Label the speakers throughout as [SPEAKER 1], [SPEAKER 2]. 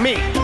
[SPEAKER 1] me!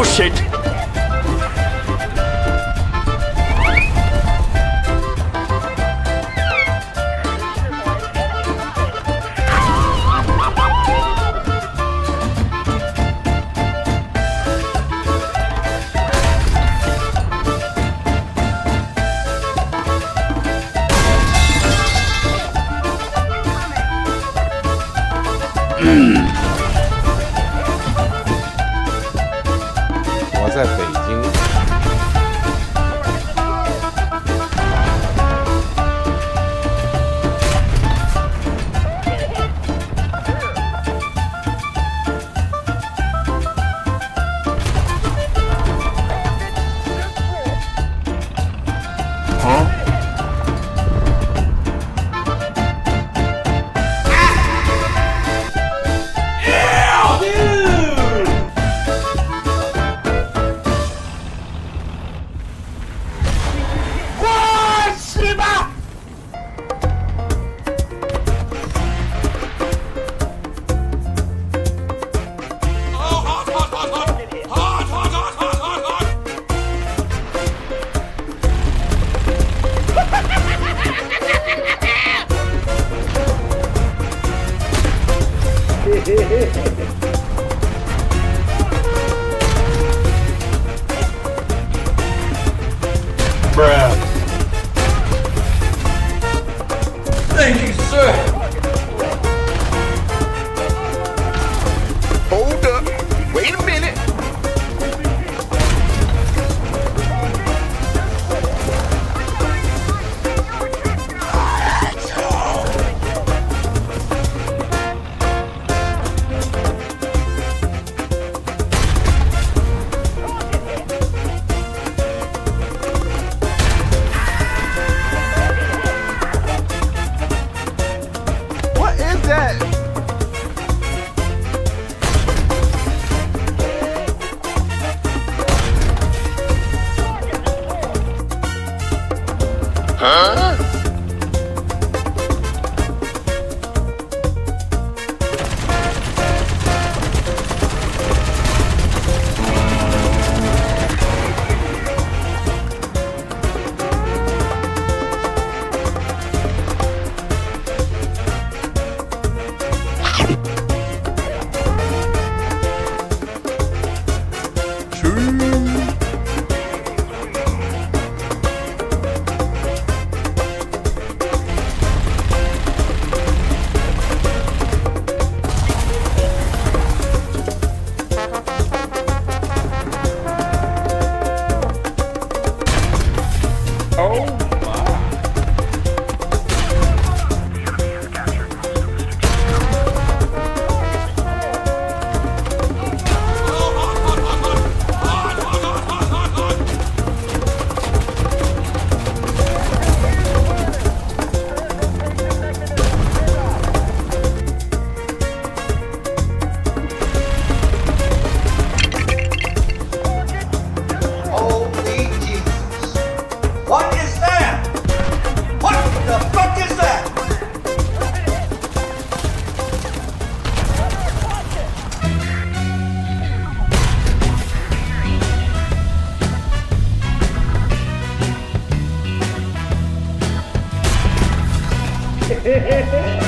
[SPEAKER 1] Oh
[SPEAKER 2] 어? 啊。
[SPEAKER 3] Oh
[SPEAKER 1] Yeah.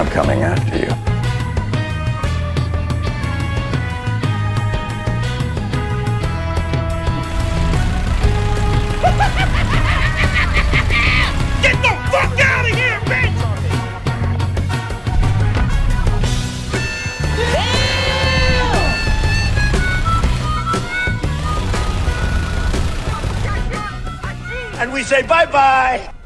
[SPEAKER 3] I'm coming after you. Get the fuck out of here, bitch! And we say bye-bye!